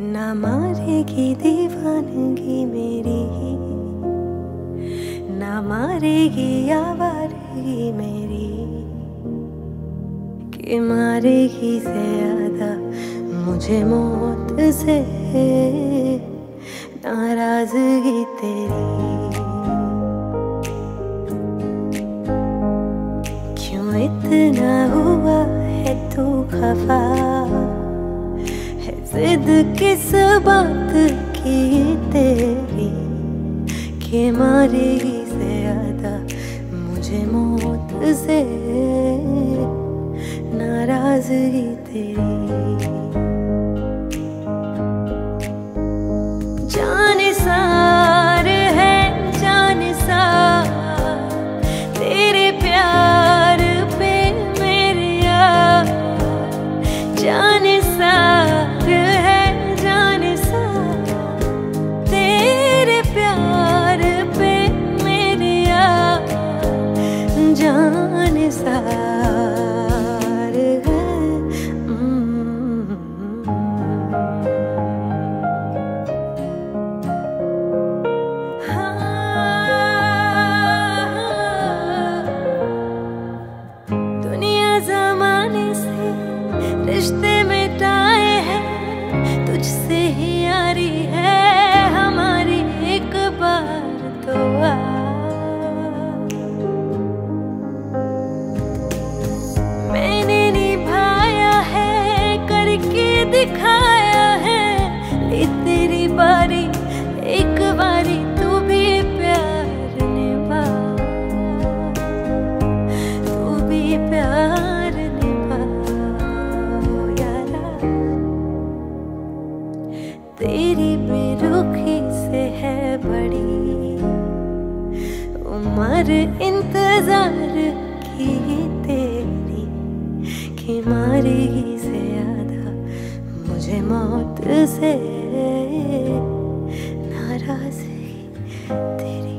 मारेगी दीवानगी मेरी। ना मारेगी आवारगी मेरी। कि मारेगी ज़्यादा मुझे मौत से नाराज़गी तेरी। क्यों इतना हुआ है तू खफा? जिद किस बात की तेरी के मारे से ज़्यादा मुझे मौत से नाराज़गी तेरी। रिश्ते मिटाए हैं तुझसे ही उम्र इंतज़ार की तेरी कि मारेगी ज़्यादा मुझे मौत से। नाराज़ तेरी।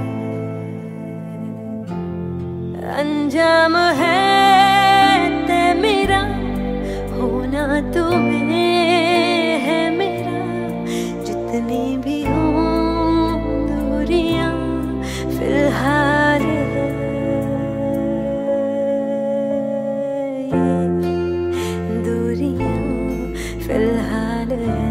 अंजाम है ते मेरा, होना तुम्हें है मेरा। जितनी भी हो दूरियाँ फ़िलहाल दूरियाँ फ़िलहाल है।